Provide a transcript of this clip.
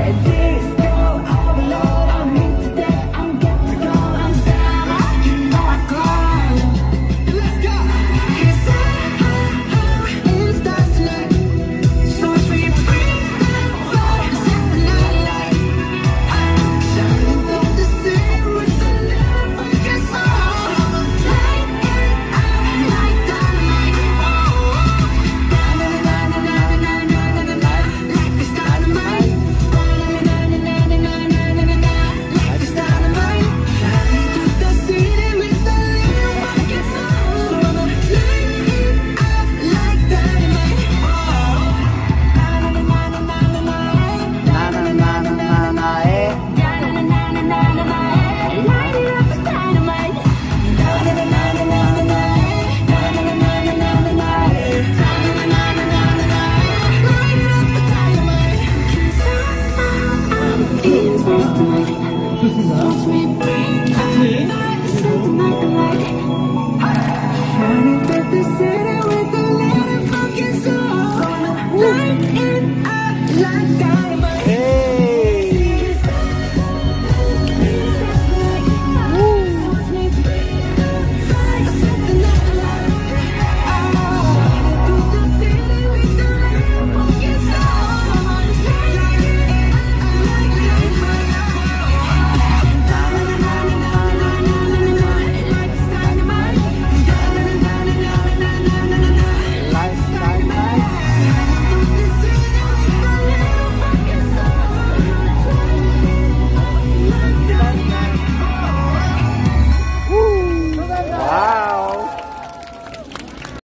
Yeah. me bring. Okay.